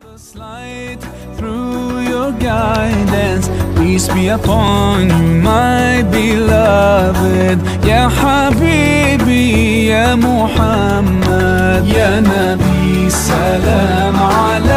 slide light through your guidance. Peace be upon you my beloved. يا حبيبي يا محمد يا نبي سلام عليك